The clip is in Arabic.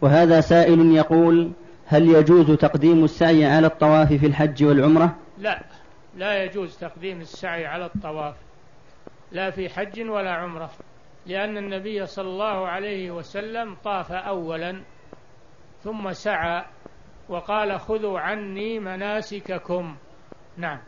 وهذا سائل يقول هل يجوز تقديم السعي على الطواف في الحج والعمرة؟ لا لا يجوز تقديم السعي على الطواف لا في حج ولا عمرة لأن النبي صلى الله عليه وسلم طاف أولا ثم سعى وقال خذوا عني مناسككم. نعم.